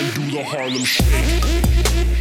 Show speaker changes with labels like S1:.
S1: and do the Harlem Shake.